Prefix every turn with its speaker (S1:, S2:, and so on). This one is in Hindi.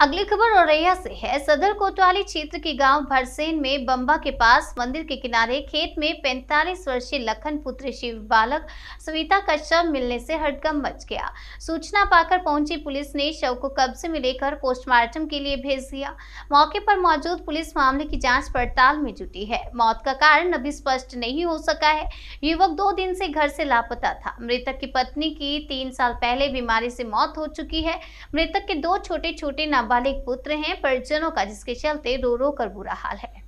S1: अगली खबर औरैया से है। सदर कोतवाली क्षेत्र के गाँव भरसेन में बम्बा के पास मंदिर के किनारे खेत में 45 वर्षीय लखन पुत्र शिव बालक सविता का शव मिलने से हड़कम मच गया। सूचना पाकर पहुँची पुलिस ने शव को कब्जे में लेकर पोस्टमार्टम के लिए भेज दिया। मौके पर मौजूद पुलिस मामले की जाँच पड़ताल में जुटी है। मौत का कारण अभी स्पष्ट नहीं हो सका है। युवक दो दिन से घर से लापता था। मृतक की पत्नी की तीन साल पहले बीमारी से मौत हो चुकी है। मृतक के दो छोटे छोटे नाबालिग पुत्र हैं, परिजनों का, जिसके चलते रो रो कर बुरा हाल है